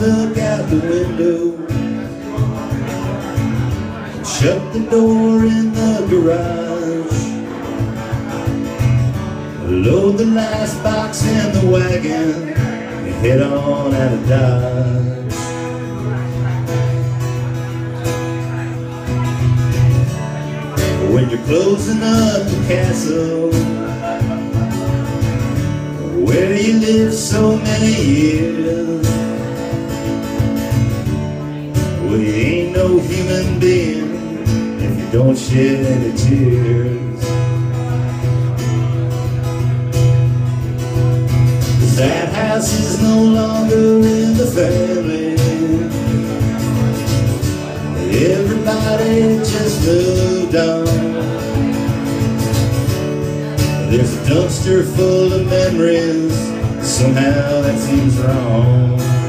look out the window. Shut the door in the garage. Load the last box in the wagon. And head on out of Dodge. When you're closing up the castle Where you lived so many years Well, you ain't no human being If you don't shed any tears that house is no longer in the family. Everybody just moved on. There's a dumpster full of memories. Somehow that seems wrong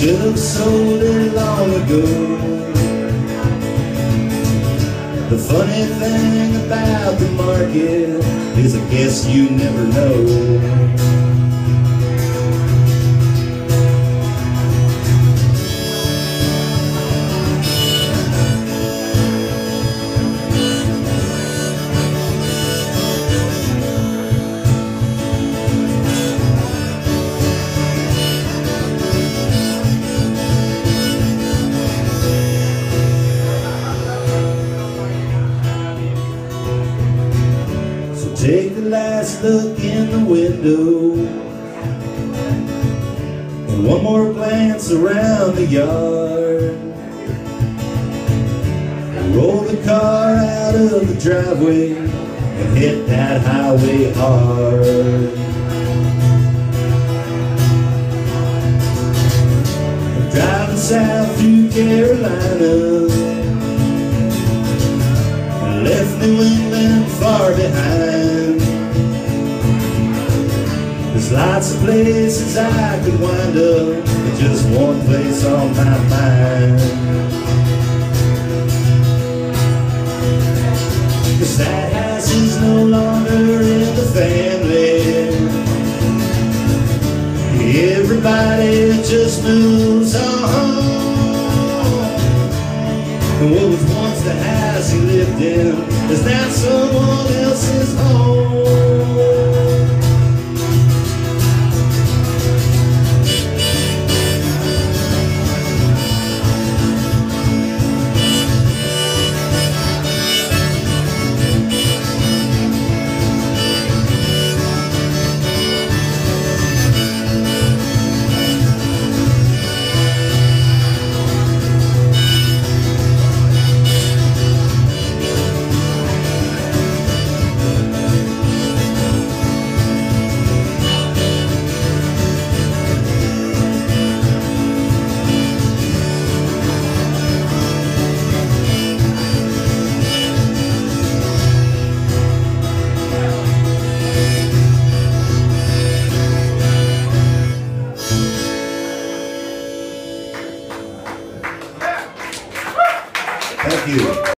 should have sold it long ago the funny thing about the market is I guess you never know. Last look in the window. And one more glance around the yard. Roll the car out of the driveway And hit that highway hard. Driving south through Carolina. Left New England far behind. Lots of places I could wind up, but just one place on my mind. Cause that house is no longer in the family. Everybody just moves on. And what was once the house he lived in is now someone else's home.